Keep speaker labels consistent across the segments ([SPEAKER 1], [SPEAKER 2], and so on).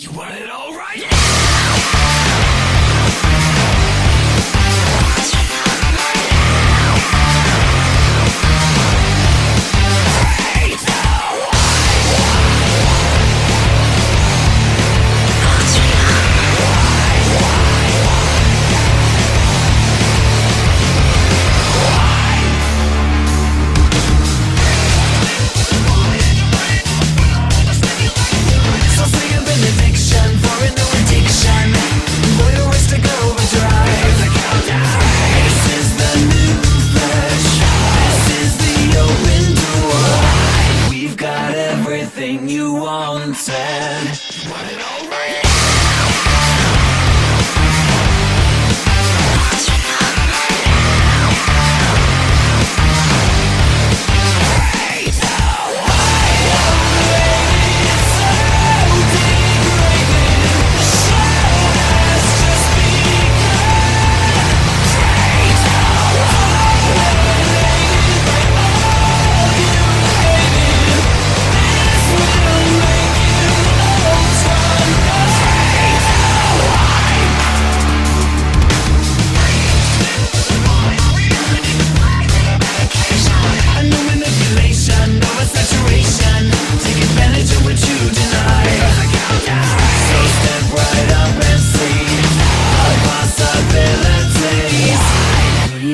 [SPEAKER 1] You want it all?
[SPEAKER 2] Running over.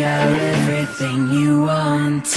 [SPEAKER 2] got everything you wanted.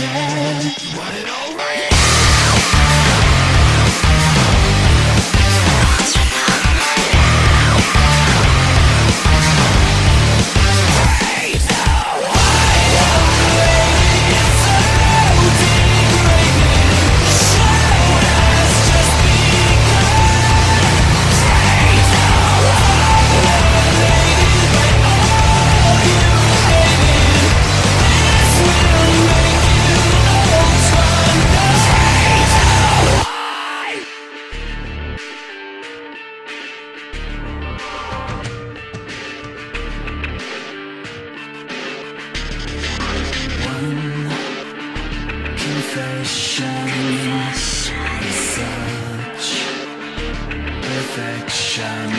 [SPEAKER 2] perfection.